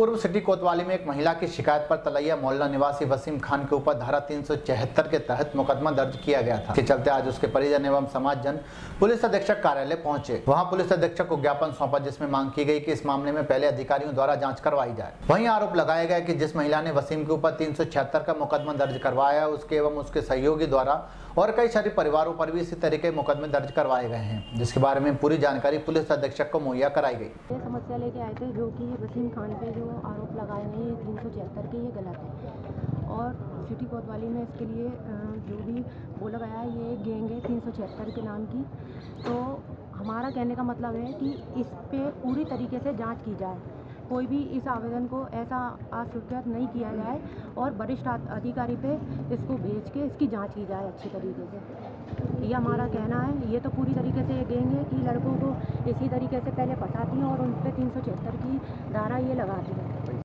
City कोतवाली में एक महिला की शिकायत पर तलैया मोहल्ला निवासी वसीम खान के ऊपर धारा तीन के तहत मुकदमा दर्ज किया गया था। इसके चलते आज उसके परिजन एवं समाज जन पुलिस अधीक्षक कार्यालय पहुँचे। वहाँ पुलिस अधीक्षक को ज्ञापन सौंपा, जिसमें मांग की गई कि इस मामले में पहले अधिकारियों द्वारा जाँच करवाई जाए। वहीं आरोप लगाया गया कि जिस महिला ने वसीम के ऊपर तीन सौ छिहत्तर का मुकदमा दर्ज करवाया, उसके एवं उसके सहयोगी द्वारा और कई सारे परिवारों पर भी इसी तरीके मुकदमे दर्ज करवाए गए हैं, जिसके बारे में पूरी जानकारी पुलिस अधीक्षक को मुहैया कराई गई। समस्या लेके आए थे, जो कि वसीम खान पे जो आरोप लगाए हैं, ये तीन सौ छिहत्तर के, ये गलत है। और सिटी कोतवाली में इसके लिए जो भी बोला गया है, ये गैंग है तीन सौ छिहत्तर के नाम की। तो हमारा कहने का मतलब है कि इस पर पूरी तरीके से जाँच की जाए। कोई भी इस आवेदन को ऐसा अस्वीकृत नहीं किया जाए और वरिष्ठ अधिकारी पे इसको भेज के इसकी जाँच की जाए अच्छी तरीके से। ये हमारा कहना है। ये तो पूरी तरीके से ये है कि लड़कों इसी तरीके से पहले फंसाती हैं और उन पर तीन सौ छिहत्तर की धारा ये लगाती है।